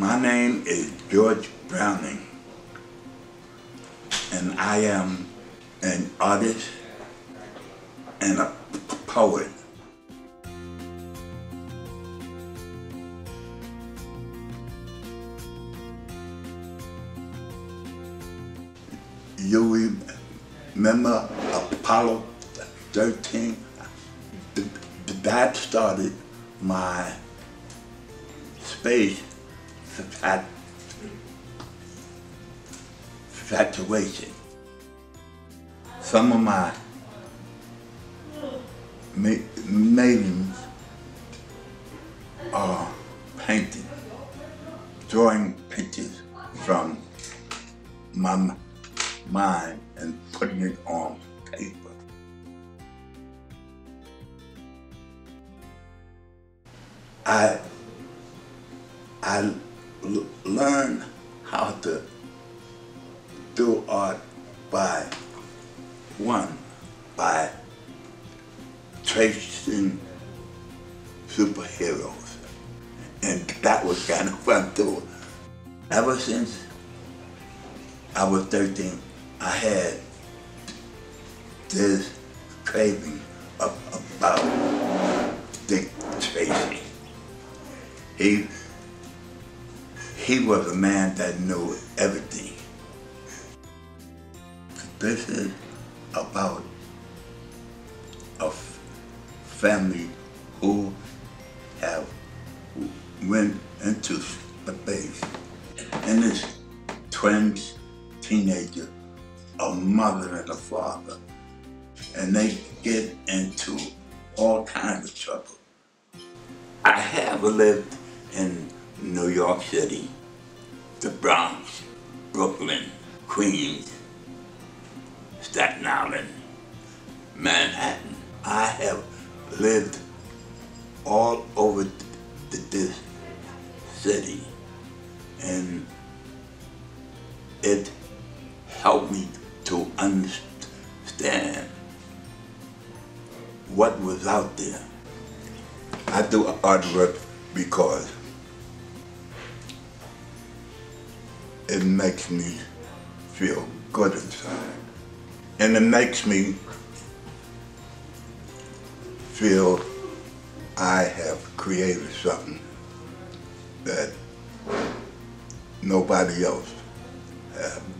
My name is George Browning, and I am an artist and a poet. You remember Apollo 13? That started my space sat saturation. Some of my ma maidens are painting, drawing pictures from my mind and putting it on paper. I I learned how to do art by one, by tracing superheroes. And that was kind of fun too. Ever since I was 13, I had this craving of, about Dick Tracy. He he was a man that knew everything. This is about a family who have went into space and this twins, teenager, a mother and a father, and they get into all kinds of trouble. I have lived in New York City, the Bronx, Brooklyn, Queens, Staten Island, Manhattan. I have lived all over this city and it helped me to understand what was out there. I do artwork because it makes me feel good inside. And it makes me feel I have created something that nobody else did.